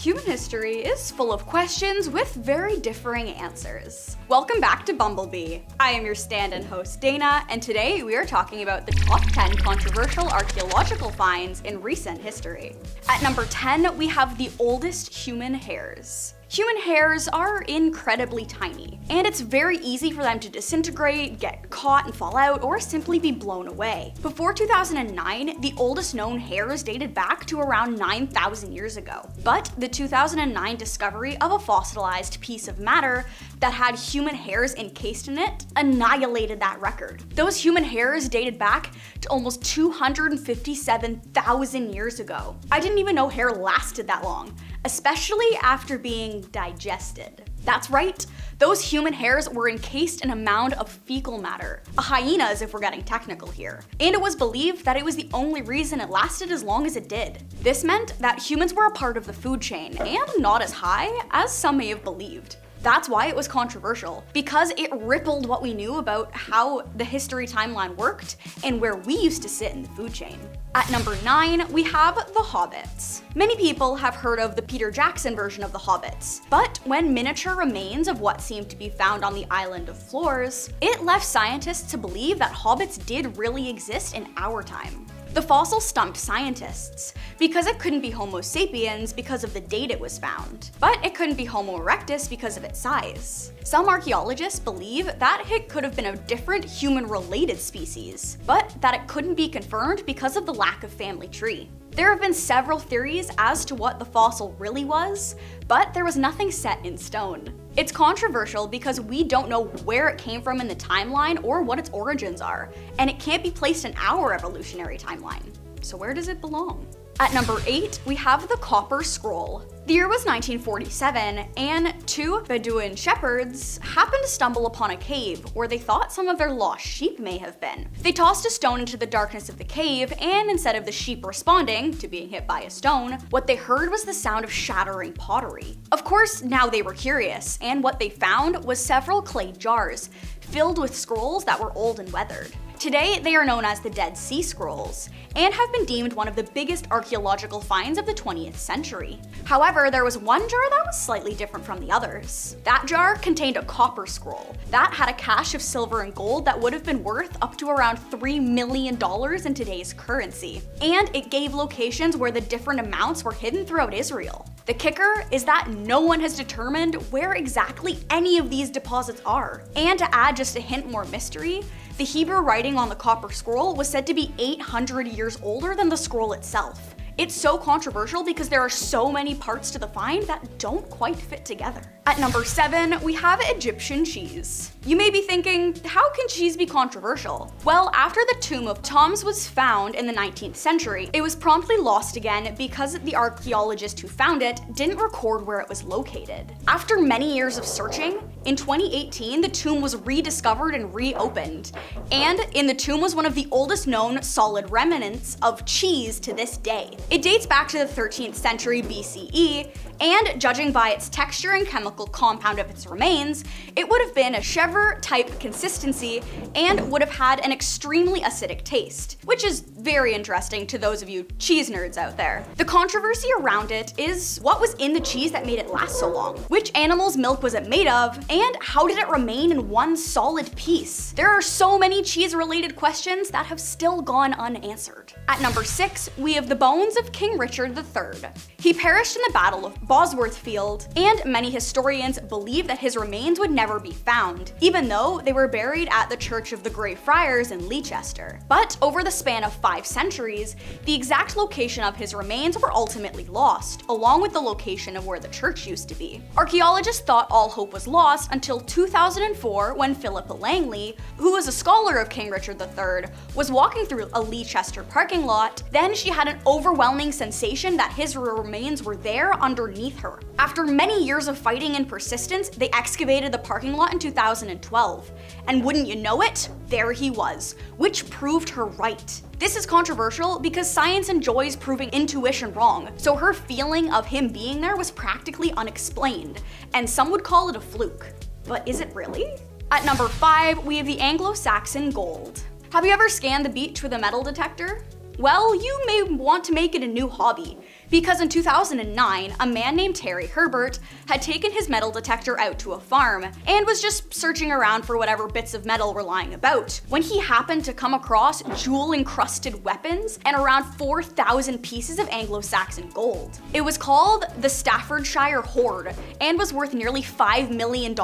Human history is full of questions with very differing answers. Welcome back to Bumblebee. I am your stand-in host Dayna, and today we are talking about the top 10 controversial archaeological finds in recent history. At number 10, we have the oldest human hairs. Human hairs are incredibly tiny, and it's very easy for them to disintegrate, get caught and fall out, or simply be blown away. Before 2009, the oldest known hairs dated back to around 9,000 years ago. But the 2009 discovery of a fossilized piece of matter that had human hairs encased in it annihilated that record. Those human hairs dated back to almost 257,000 years ago. I didn't even know hair lasted that long especially after being digested. That's right, those human hairs were encased in a mound of fecal matter, a hyena's if we're getting technical here. And it was believed that it was the only reason it lasted as long as it did. This meant that humans were a part of the food chain, and not as high as some may have believed. That's why it was controversial, because it rippled what we knew about how the history timeline worked and where we used to sit in the food chain. At number 9, we have The Hobbits. Many people have heard of the Peter Jackson version of The Hobbits, but when miniature remains of what seemed to be found on the island of Flores, it left scientists to believe that hobbits did really exist in our time. The fossil stumped scientists, because it couldn't be Homo sapiens because of the date it was found, but it couldn't be Homo erectus because of its size. Some archaeologists believe that it could have been a different human-related species, but that it couldn't be confirmed because of the lack of family tree. There have been several theories as to what the fossil really was, but there was nothing set in stone. It's controversial because we don't know where it came from in the timeline or what its origins are, and it can't be placed in our evolutionary timeline. So where does it belong? At number 8, we have the Copper Scroll. The year was 1947, and two Bedouin shepherds happened to stumble upon a cave where they thought some of their lost sheep may have been. They tossed a stone into the darkness of the cave, and instead of the sheep responding to being hit by a stone, what they heard was the sound of shattering pottery. Of course, now they were curious, and what they found was several clay jars filled with scrolls that were old and weathered. Today, they are known as the Dead Sea Scrolls, and have been deemed one of the biggest archaeological finds of the 20th century. However, there was one jar that was slightly different from the others. That jar contained a copper scroll. That had a cache of silver and gold that would have been worth up to around $3 million in today's currency. And it gave locations where the different amounts were hidden throughout Israel. The kicker is that no one has determined where exactly any of these deposits are. And to add just a hint more mystery, the Hebrew writing on the copper scroll was said to be 800 years older than the scroll itself. It's so controversial because there are so many parts to the find that don't quite fit together. At number 7, we have Egyptian cheese. You may be thinking, how can cheese be controversial? Well, after the tomb of Ptahmes was found in the 19th century, it was promptly lost again because the archaeologist who found it didn't record where it was located. After many years of searching, in 2018, the tomb was rediscovered and reopened. And in the tomb was one of the oldest known solid remnants of cheese to this day. It dates back to the 13th century BCE, and judging by its texture and chemical compound of its remains, it would have been a chèvre type consistency and would have had an extremely acidic taste, which is very interesting to those of you cheese nerds out there. The controversy around it is what was in the cheese that made it last so long? Which animal's milk was it made of? And how did it remain in one solid piece? There are so many cheese related questions that have still gone unanswered. At number six, we have the bones of King Richard III. He perished in the Battle of Bosworth Field, and many historians believe that his remains would never be found, even though they were buried at the Church of the Grey Friars in Leicester. But over the span of five centuries, the exact location of his remains were ultimately lost, along with the location of where the church used to be. Archaeologists thought all hope was lost until 2004 when Philippa Langley, who was a scholar of King Richard III, was walking through a Leicester parking lot. Then she had an overwhelming sensation that his remains were there underneath her. After many years of fighting and persistence, they excavated the parking lot in 2012. And wouldn't you know it, there he was, which proved her right. This is controversial because science enjoys proving intuition wrong, so her feeling of him being there was practically unexplained, and some would call it a fluke. But is it really? At number 5, we have the Anglo-Saxon gold. Have you ever scanned the beach with a metal detector? Well, you may want to make it a new hobby, Because in 2009, a man named Terry Herbert had taken his metal detector out to a farm and was just searching around for whatever bits of metal were lying about, when he happened to come across jewel-encrusted weapons and around 4,000 pieces of Anglo-Saxon gold. It was called the Staffordshire Hoard and was worth nearly $5 million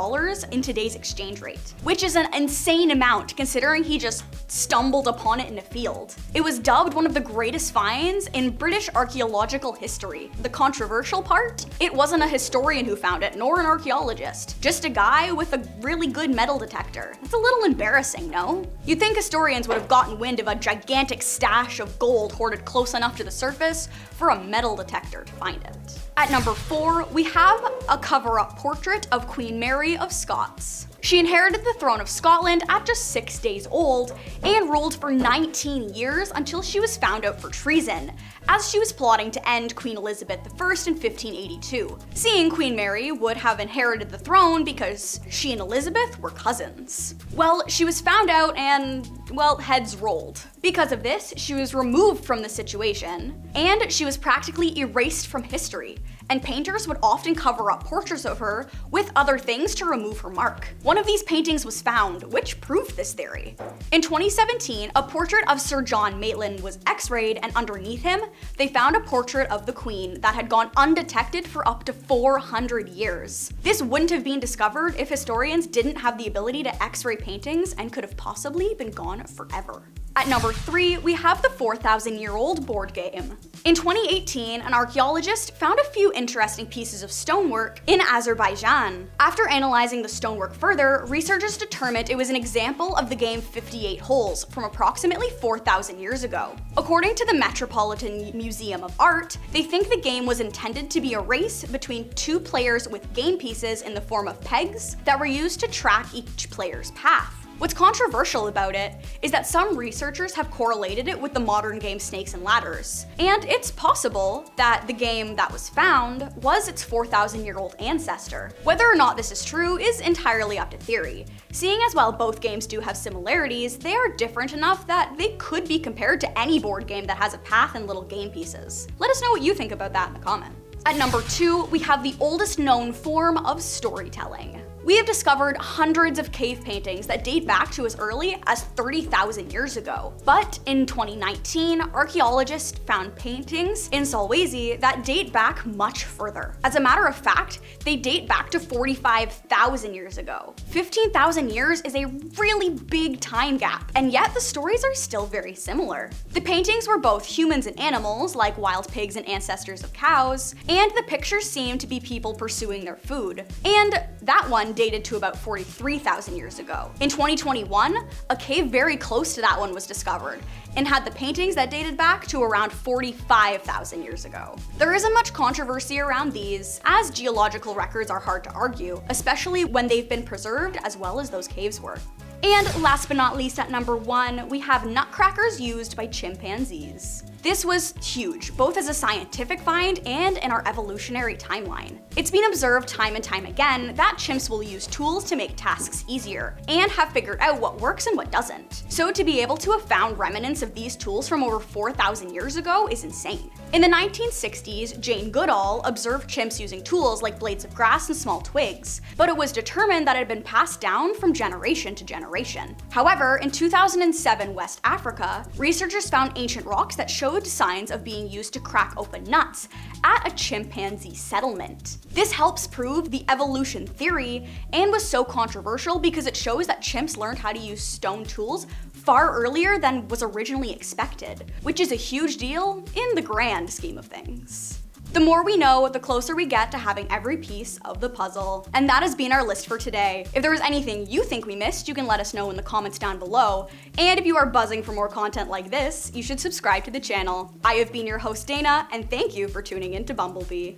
in today's exchange rate, which is an insane amount considering he just stumbled upon it in a field. It was dubbed one of the greatest finds in British archaeological history. The controversial part? It wasn't a historian who found it, nor an archaeologist. Just a guy with a really good metal detector. It's a little embarrassing, no? You'd think historians would have gotten wind of a gigantic stash of gold hoarded close enough to the surface for a metal detector to find it. At number four, we have a cover-up portrait of Queen Mary of Scots. She inherited the throne of Scotland at just six days old and ruled for 19 years until she was found out for treason, as she was plotting to end Queen Elizabeth I in 1582. Seeing Queen Mary would have inherited the throne because she and Elizabeth were cousins. Well, she was found out and, well, heads rolled. Because of this, she was removed from the situation, and she was practically erased from history, and painters would often cover up portraits of her with other things to remove her mark. One of these paintings was found, which proved this theory. In 2017, a portrait of Sir John Maitland was x-rayed and underneath him, they found a portrait of the Queen that had gone undetected for up to 400 years. This wouldn't have been discovered if historians didn't have the ability to x-ray paintings and could have possibly been gone forever. At number three, we have the 4,000 year old board game. In 2018, an archaeologist found a few interesting pieces of stonework in Azerbaijan. After analyzing the stonework further, researchers determined it was an example of the game 58 Holes from approximately 4,000 years ago. According to the Metropolitan Museum of Art, they think the game was intended to be a race between two players with game pieces in the form of pegs that were used to track each player's path. What's controversial about it is that some researchers have correlated it with the modern game Snakes and Ladders. And it's possible that the game that was found was its 4,000 year old ancestor. Whether or not this is true is entirely up to theory. Seeing as while both games do have similarities, they are different enough that they could be compared to any board game that has a path and little game pieces. Let us know what you think about that in the comments. At number two, we have the oldest known form of storytelling. We have discovered hundreds of cave paintings that date back to as early as 30,000 years ago. But in 2019, archaeologists found paintings in Sulawesi that date back much further. As a matter of fact, they date back to 45,000 years ago. 15,000 years is a really big time gap, and yet the stories are still very similar. The paintings were both humans and animals, like wild pigs and ancestors of cows, and the pictures seem to be people pursuing their food. And that one dated to about 43,000 years ago. In 2021, a cave very close to that one was discovered and had the paintings that dated back to around 45,000 years ago. There isn't much controversy around these, as geological records are hard to argue, especially when they've been preserved as well as those caves were. And last but not least at number one, we have nutcrackers used by chimpanzees. This was huge, both as a scientific find and in our evolutionary timeline. It's been observed time and time again that chimps will use tools to make tasks easier, and have figured out what works and what doesn't. So to be able to have found remnants of these tools from over 4,000 years ago is insane. In the 1960s, Jane Goodall observed chimps using tools like blades of grass and small twigs, but it was determined that it had been passed down from generation to generation. However, in 2007 West Africa, researchers found ancient rocks that showed showed signs of being used to crack open nuts at a chimpanzee settlement. This helps prove the evolution theory and was so controversial because it shows that chimps learned how to use stone tools far earlier than was originally expected, which is a huge deal in the grand scheme of things. The more we know, the closer we get to having every piece of the puzzle. And that has been our list for today. If there was anything you think we missed, you can let us know in the comments down below. And if you are buzzing for more content like this, you should subscribe to the channel. I have been your host Dayna, and thank you for tuning in to Bumblebee.